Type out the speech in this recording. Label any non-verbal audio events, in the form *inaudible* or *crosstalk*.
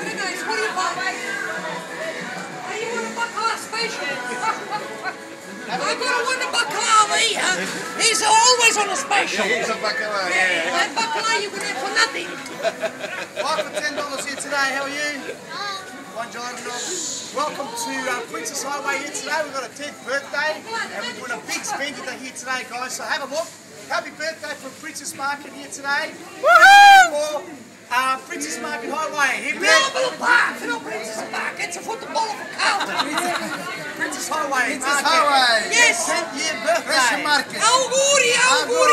Very nice. What do you want? Oh, you want a bacala special? I've got a one bacala here. He's always on a special. He's a bacala, yeah. That bacala you can have for nothing. *laughs* Buy for ten dollars here today. How are you? Buongiorno. Welcome to uh, Princes Highway here today. We've got a 10th birthday and we're doing a big spender here today, guys. So have a look. Happy birthday from Princes Market here today. Woohoo! For uh, Princes Market Highway. Hip Princess Highway. Princess. Highway. Yes. 10th year birthday. Fresh market. Auguri, auguri,